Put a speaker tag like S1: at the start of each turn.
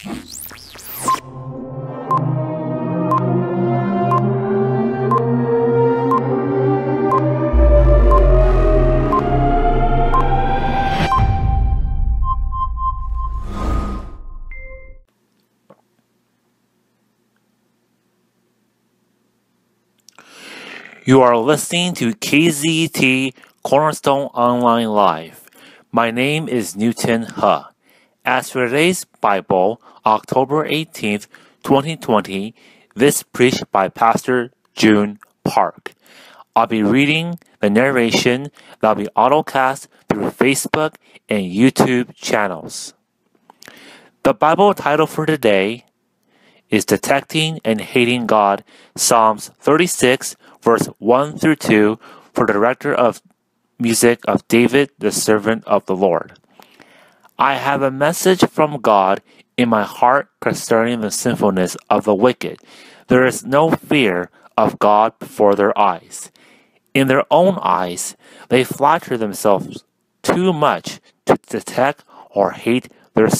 S1: You are listening to KZET Cornerstone Online Live. My name is Newton He. As for today's Bible, October 18th, 2020, this preached by Pastor Joon Park. I'll be reading the narration that'll be autocast through Facebook and YouTube channels. The Bible title for today is Detecting and Hating God, Psalms 36, verse 1 through 2, for the director of music of David, the servant of the Lord. I have a message from God in my heart concerning the sinfulness of the wicked. There is no fear of God before their eyes. In their own eyes, they flatter themselves too much to detect or hate their